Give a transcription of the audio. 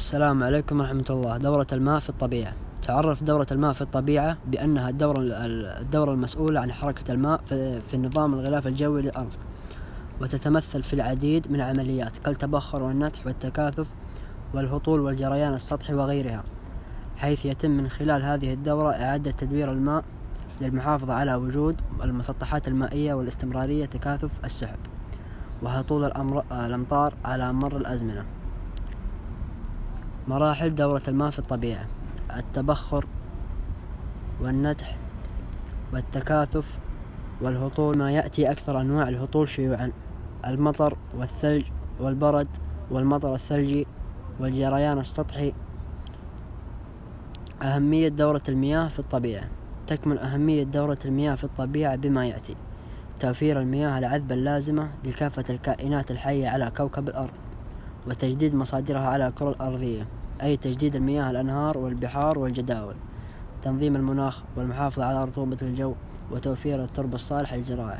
السلام عليكم ورحمة الله. دورة الماء في الطبيعة. تعرف دورة الماء في الطبيعة بأنها الدورة الدورة المسؤولة عن حركة الماء في, النظام الغلاف الجوي للأرض وتتمثل في العديد من العمليات كالتبخر والنتح والتكاثف والهطول والجريان السطحي وغيرها حيث يتم من خلال هذه الدورة إعادة تدوير الماء للمحافظة على وجود المسطحات المائية والاستمرارية تكاثف السحب وهطول الأمطار على مر الأزمنة. مراحل دورة الماء في الطبيعة. التبخر والنتح والتكاثف والهطول ما يأتي أكثر أنواع الهطول شيوعا. المطر والثلج والبرد والمطر الثلجي والجريان السطحي. أهمية دورة المياه في الطبيعة. تكمن أهمية دورة المياه في الطبيعة بما يأتي. توفير المياه العذبة اللازمة لكافة الكائنات الحية على كوكب الأرض. وتجديد مصادرها على الكرة الأرضية. أي تجديد المياه الأنهار والبحار والجداول تنظيم المناخ والمحافظة على رطوبة الجو وتوفير التربة الصالحة للزراعة